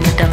the